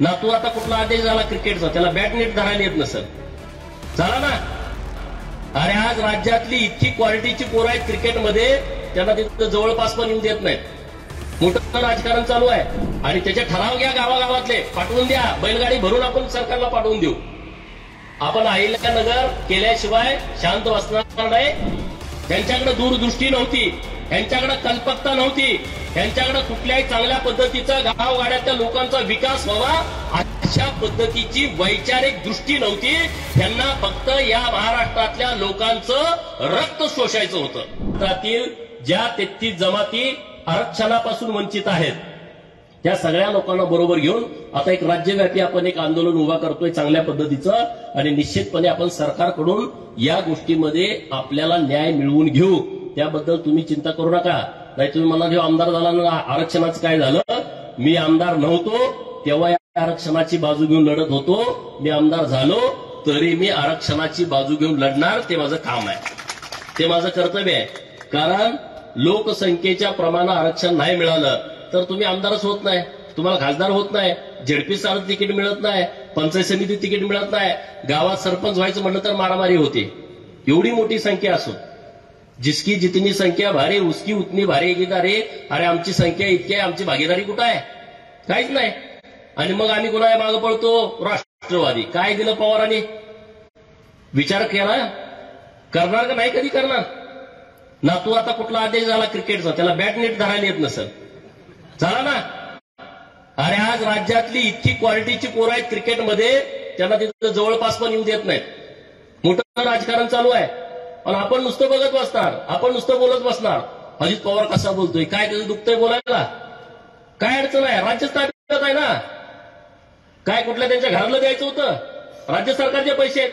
नातू आता कुठला आदेश झाला क्रिकेटचा? त्याला बॅट नेट धरायला येत नसत झाला ना? अरे आज राज्यातली इतकी क्वालिटीची पोरं आहेत क्रिकेटमध्ये त्यांना तिथं जवळपास पण येऊ देत नाहीत. मोठं राजकारण चालू आहे. आणि त्याचे ठराव घ्या गावागावातले. पाठवून द्या. बैलगाडी भरून आपण सरकारला पाठवून देऊ. आपण अहिल्यानगर केल्याशिवाय शांत बसणार नाही. त्यांच्याकडे दूरदृष्टी नव्हती. यांच्याकडे कल्पकता नव्हती. यांच्याकडे कुठल्याही चांगल्या पद्धतीचा गावगाड्यातल्या लोकांचा विकास व्हावा अशा पद्धतीची वैचारिक दृष्टी नव्हती. त्यांना फक्त या महाराष्ट्रातल्या लोकांचं रक्त शोषायचं होतं. त्यातील ज्या तेहतीस जमाती आरक्षणापासून वंचित आहेत त्या सगळ्या लोकांना बरोबर घेऊन आता एक राज्यव्यापी आपण एक आंदोलन उभा करतोय चांगल्या पद्धतीचं आणि निश्चितपणे आपण सरकारकडून या गोष्टीमध्ये आपल्याला न्याय मिळवून घेऊ. त्याबद्दल तुम्ही चिंता करू नका. नाही तुम्ही मला जेव्हा आमदार झाला ना आरक्षणाचं काय झालं? मी आमदार नव्हतो तेव्हा या आरक्षणाची बाजू घेऊन लढत होतो. मी आमदार झालो तरी मी आरक्षणाची बाजू घेऊन लढणार ते माझं काम आहे. ते माझं कर्तव्य आहे. कारण लोकसंख्येच्या प्रमाणात आरक्षण नाही मिळालं तर तुम्ही आमदारच होत नाही. तुम्हाला खासदार होत नाही. झेडपी सारं तिकीट मिळत नाही. पंचायत समिती तिकीट मिळत नाही. गावात सरपंच व्हायचं म्हणलं तर मारामारी होते. एवढी मोठी संख्या असून. जिसकी जितनी संख्या भारी उसकी उतनी भारी भागीदारी अरे आमची संख्या इतकी आहे आमची भागीदारी कुठं आहे? काहीच नाही. आणि मग आम्ही कुणा मागे पळतो राष्ट्रवादी. काय दिलं पवारांनी? विचार केला? करणार का नाही कधी करणार? ना तू आता कुठला आदेश झाला क्रिकेटचा? त्याला बॅट नेट धरायला येत नसेल. झाला ना? अरे आज राज्यातली इतकी क्वालिटीची पोरं आहेत क्रिकेटमध्ये त्यांना तिथं जवळपास पण येऊ देत नाहीत. मोठं राजकारण चालू आहे. पण आपण नुसतं बघत बसणार. आपण नुसतं बोलत बसणार. अजित पवार कसा बोलतोय? काय त्याचं दुखतंय बोलायला? काय अडचण आहे? राज्य ताब्यात आहे ना? काय कुठल्या त्यांच्या घराला द्यायचं होतं? राज्य सरकारचे पैसे आहेत.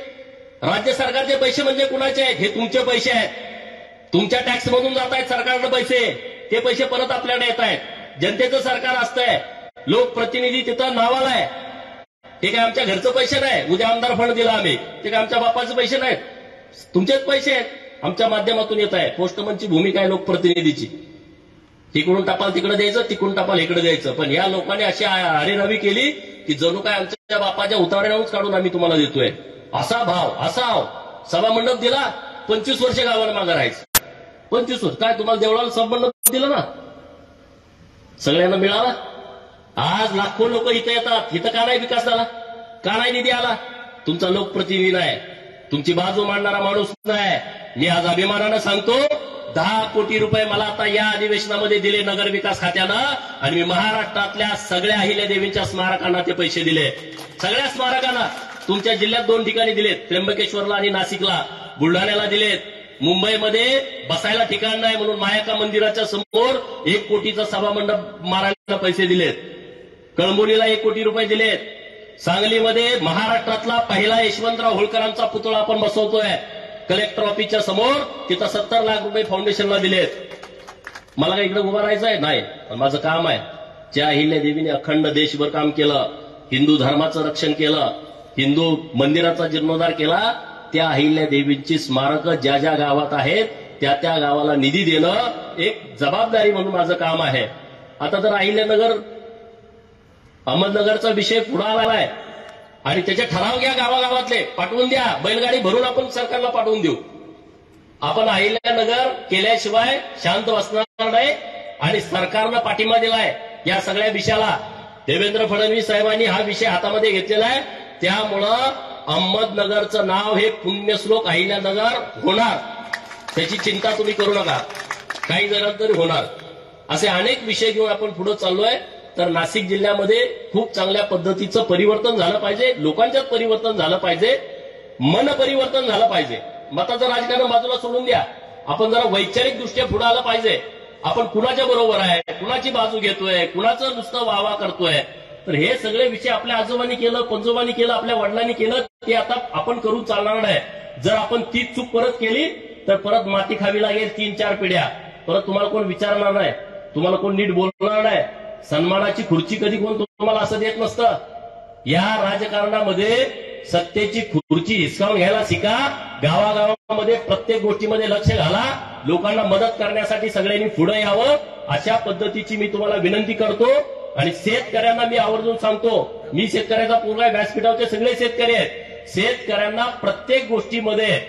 राज्य सरकारचे पैसे म्हणजे कुणाचे आहेत? हे तुमचे पैसे आहेत. तुमच्या टॅक्स मधून जात आहेत सरकारचे पैसे. ते पैसे परत आपल्याकडे येत आहेत. जनतेचं सरकार असतंय. लोकप्रतिनिधी तिथं नावाला आहे. हे काय आमच्या घरचं पैसे नाही? उद्या आमदार फंड दिला आम्ही. ते काय आमच्या बापाचे पैसे नाहीत? तुमचेच पैसे आहेत. आमच्या माध्यमातून येत आहे. पोस्टमनची भूमिका आहे लोकप्रतिनिधीची. तिकडून टपाल तिकडे द्यायचं तिकडून टपाल इकडे द्यायचं. पण या लोकांनी अशी हरेरावी केली की जणू काय आमच्या बापाच्या उतावळ्यावरच काढून आम्ही तुम्हाला देतोय. असा भाव असा भाव सभा मंडप दिला पंचवीस वर्ष गावाला मागं राहायचं. पंचवीस वर्ष. काय तुम्हाला देवळाला सभा मंडप दिला ना? सगळ्यांना मिळाला? आज लाखो लोक इथं येतात. इथं का नाही विकास झाला? का नाही निधी आला? तुमचा लोकप्रतिनिधी नाही. तुमची बाजू मांडणारा माणूस नाही. मी आज अभिमानानं सांगतो दहा कोटी रुपये मला आता या अधिवेशनामध्ये दिले नगर विकास खात्यानं आणि मी महाराष्ट्रातल्या सगळ्या अहिल्या देवींच्या स्मारकांना ते पैसे दिले. सगळ्या स्मारकांना. तुमच्या जिल्ह्यात दोन ठिकाणी दिलेत त्र्यंबकेश्वरला आणि नाशिकला. बुलढाण्याला दिलेत. मुंबईमध्ये बसायला ठिकाण नाही म्हणून मायाका मंदिराच्या समोर एक कोटीचा सभामंडप मारायला पैसे दिलेत. कळंबोलीला एक कोटी रुपये दिलेत. सांगलीमध्ये महाराष्ट्रातला पहिला यशवंतराव होळकरांचा पुतळा आपण बसवतोय. कलेक्टर ऑफिसच्या समोर तिथं सत्तर लाख रुपये फाउंडेशनला दिलेत. मला काय इकडे उभं राहायचं आहे? नाही पण माझं काम आहे. ज्या अहिल्या देवीने अखंड देशभर काम केलं. हिंदू धर्माचं रक्षण केलं. हिंदू मंदिराचा जीर्णोद्धार केला. त्या अहिल्या देवींची स्मारकं ज्या ज्या गावात आहेत त्या त्या गावाला निधी देणं एक जबाबदारी म्हणून माझं काम आहे. आता तर अहिल्यानगर अहमदनगरचा विषय पुढे आलाय. आणि त्याचे ठराव घ्या गावागावातले. पाठवून द्या. बैलगाडी भरून आपण सरकारला पाठवून देऊ. आपण अहिल्यानगर केल्याशिवाय शांत बसणार नाही आणि सरकारनं पाठिंबा दिलाय या सगळ्या विषयाला. देवेंद्र फडणवीस साहेबांनी हा विषय हातामध्ये घेतलेला आहे. त्यामुळं अहमदनगरचं नाव हे पुण्यश्लोक अहिल्यानगर होणार. त्याची चिंता तुम्ही करू नका. काही जणांतरी तरी होणार. असे अनेक विषय घेऊन आपण पुढे चाललोय. तर नाशिक जिल्ह्यामध्ये खूप चांगल्या पद्धतीचं परिवर्तन झालं पाहिजे लोकांच्यात परिवर्तन झालं पाहिजे मन परिवर्तन झालं पाहिजे. मताचं राजकारण बाजूला सोडून द्या आपण जरा वैचारिक दृष्ट्या पुढे आलं पाहिजे. आपण कुणाच्या बरोबर आहे कुणाची बाजू घेतोय कुणाचं नुसतं वावा करतोय. तर हे सगळे विषय आपल्या आजोबांनी केलं पंजोबांनी केलं आपल्या वडिलांनी केलं ते आता आपण करून चालणार नाही. जर आपण तीच चूक परत केली तर परत माती खावी लागेल तीन चार पिढ्या. परत तुम्हाला कोण विचारणार नाही. तुम्हाला कोण नीट बोलणार नाही. सन्मानाची खुर्ची कधी कोण तुम्हाला असं देत नसतं. या राजकारणामध्ये सत्तेची खुर्ची हिसकावून घ्यायला शिका. गावागावामध्ये प्रत्येक गोष्टीमध्ये लक्ष घाला. लोकांना मदत करण्यासाठी सगळ्यांनी पुढे यावं. अशा पद्धतीची मी तुम्हाला विनंती करतो. आणि शेतकऱ्यांना मी आवर्जून सांगतो मी शेतकऱ्याचा पूर्ण व्यासपीठावरचे सगळे शेतकरी आहेत. शेतकऱ्यांना प्रत्येक गोष्टीमध्ये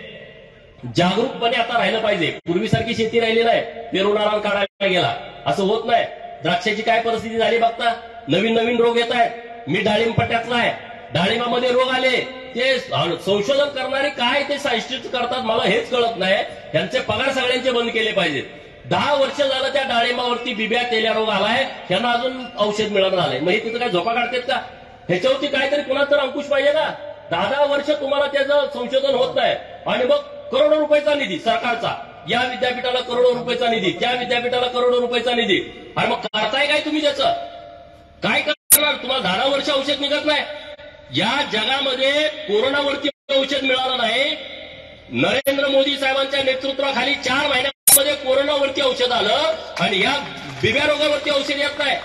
जागरूकपणे आता राहिलं पाहिजे. पूर्वीसारखी शेती राहिली नाही. पेरुणारा काढायला गेला. असं होत नाही. द्राक्षाची काय परिस्थिती झाली बघता? नवीन नवीन रोग येत आहेत. मी डाळिंब पट्ट्यातला आहे. डाळिंबामध्ये रोग आले. ते संशोधन करणारे काय ते साहिष्ट करतात मला हेच कळत नाही. त्यांचे पगार सगळ्यांचे बंद केले पाहिजेत. दहा वर्ष झालं त्या डाळिंबावरती बिब्या तेल्या रोग आलाय त्यांना अजून औषध मिळत आलंय मग हे तिथं काय झोपा काढतात का? ह्याच्यावरती काहीतरी कुणाला तर अंकुश पाहिजे ना? दहा दहा वर्ष तुम्हाला त्याचं संशोधन होत नाही. आणि मग करोडो रुपयाचा निधी सरकारचा. या विद्यापीठाला करोडो रुपयाचा निधी त्या विद्यापीठाला करोडो रुपयाचा निधी. आणि मग करताय काय तुम्ही त्याचं? काय करणार? तुम्हाला दहा दहा वर्ष औषध निघत नाही. या जगामध्ये कोरोनावरती औषध मिळालं नाही. नरेंद्र मोदी साहेबांच्या नेतृत्वाखाली चार महिन्यामध्ये कोरोनावरती औषध आलं आणि या बिब्या रोगावरती औषध येत नाही.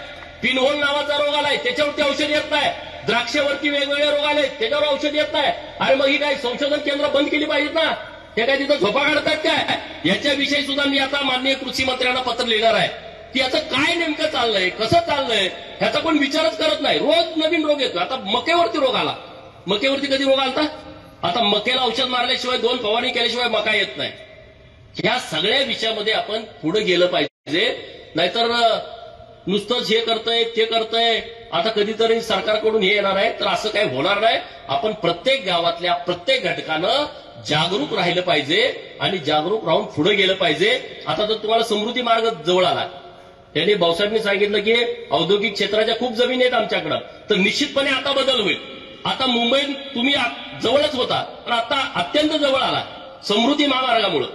पिनहोल नावाचा रोग आलाय त्याच्यावरती औषध येत नाही. द्राक्षावरती वेगवेगळे रोग आले त्याच्यावर औषध येत नाही. अरे मग ही काय संशोधन केंद्र बंद केली पाहिजेत ना? ते काय तिथं झोपा काढतात काय? याच्याविषयी सुद्धा मी आता माननीय कृषी मंत्र्यांना पत्र लिहिणार आहे. की याचं काय नेमकं चाललंय? कसं चाललंय? ह्याचा कोण विचारच करत नाही. रोज नवीन रोग येतो आता मकेवरती रोग आला. मकेवरती कधी रोग आलता? आता मकेला औषध मारल्याशिवाय दोन फवारणी केल्याशिवाय मका येत नाही. ह्या सगळ्या विषयामध्ये आपण पुढे गेलं पाहिजे. नाहीतर नुसतंच हे करतंय ते करतंय आता कधीतरी सरकारकडून हे येणार आहे तर असं काही होणार नाही. आपण प्रत्येक गावातल्या प्रत्येक घटकानं जागरूक राहिलं पाहिजे आणि जागरूक राहून पुढे गेलं पाहिजे. आता जर तुम्हाला समृद्धी मार्ग जवळ आला त्यांनी भाऊसाहेबांनी सांगितलं की औद्योगिक क्षेत्राच्या खूप जमीन आहेत आमच्याकडं तर निश्चितपणे आता बदल होईल. आता मुंबईत तुम्ही जवळच होता पण आता अत्यंत जवळ आला समृद्धी महामार्गामुळं.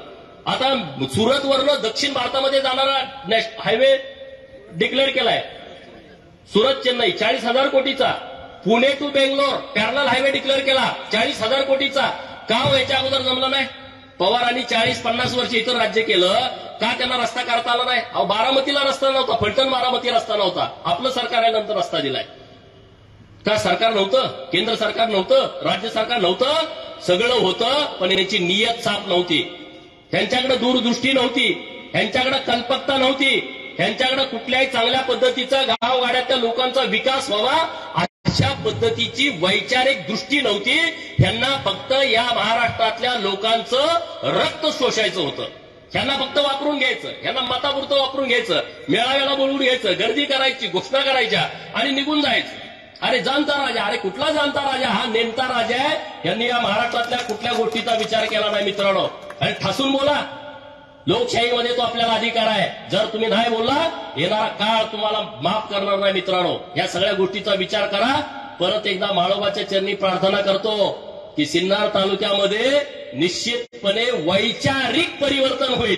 आता सुरतवरनं दक्षिण भारतामध्ये जाणारा हायवे डिक्लेअर केलाय. सुरत चेन्नई चाळीस हजार कोटीचा. Pune to Bangalore parallel highway declare केला. चाळीस हजार कोटीचा. का हो याच्या अगोदर जमलं नाही? पवारांनी चाळीस पन्नास वर्ष इतर राज्य केलं. का त्यांना रस्ता करता आला नाही? अहो बारामतीला रस्ता नव्हता. फलटण बारामती रस्ता नव्हता. आपलं सरकार नंतर रस्ता दिलाय. का सरकार नव्हतं? केंद्र सरकार नव्हतं? राज्य सरकार नव्हतं? सगळं होतं पण याची नियत साफ नव्हती. त्यांच्याकडे दूरदृष्टी नव्हती. ह्यांच्याकडे कल्पकता नव्हती. ह्यांच्याकडे कुठल्याही चांगल्या पद्धतीचा गावगाड्यातल्या लोकांचा विकास व्हावा अशा पद्धतीची वैचारिक दृष्टी नव्हती. ह्यांना फक्त या महाराष्ट्रातल्या लोकांचं रक्त शोषायचं होतं. ह्यांना फक्त वापरून घ्यायचं. ह्यांना मतापुरतं वापरून घ्यायचं. मेळाव्याला बोलवून घ्यायचं. गर्दी करायची घोषणा करायच्या आणि निघून जायचं. अरे जाणता राजा अरे कुठला जाणता राजा? हा नेमता राजा आहे. यांनी या महाराष्ट्रातल्या कुठल्या गोष्टीचा विचार केला नाही मित्रांनो? अरे ठासून बोला. लोकशाहीमध्ये तो आपल्याला अधिकार आहे. जर तुम्ही नाही बोलला येणारा काळ तुम्हाला माफ करणार नाही मित्रांनो. या सगळ्या गोष्टीचा विचार करा. परत एकदा माळोबाच्या चरणी प्रार्थना करतो की सिन्नर तालुक्यामध्ये निश्चितपणे वैचारिक परिवर्तन होईल.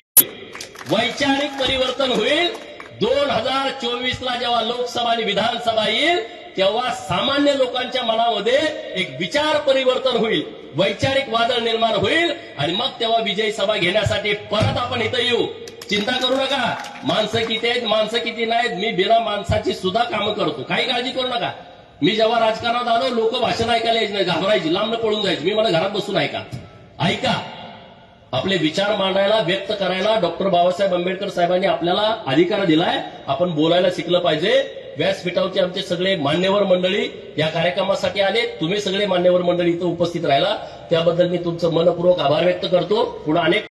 वैचारिक परिवर्तन होईल. दोन हजार चोवीस ला जेव्हा लोकसभा आणि विधानसभा येईल तेव्हा सामान्य लोकांच्या मनामध्ये एक विचार परिवर्तन होईल वैचारिक वादळ निर्माण होईल आणि मग तेव्हा विजयी सभा घेण्यासाठी परत आपण इथं येऊ. चिंता करू नका. माणसं किती आहेत माणसं किती नाहीत मी बिना माणसाची सुद्धा कामं करतो. काही काळजी करू नका. मी जेव्हा राजकारणात आलो लोक भाषण ऐकायला यायची नाही घाबरायची लांब पळून जायची. मी मला घरात बसून ऐका. ऐका. आपले विचार मांडायला व्यक्त करायला डॉक्टर बाबासाहेब आंबेडकर साहेबांनी आपल्याला अधिकार दिलाय. आपण बोलायला शिकलं पाहिजे. व्यासपीठावरचे आमचे सगळे मान्यवर मंडळी या कार्यक्रमासाठी आले. तुम्ही सगळे मान्यवर मंडळी इथं उपस्थित राहिला. त्याबद्दल मी तुमचं मनपूर्वक आभार व्यक्त करतो. पुढे अनेक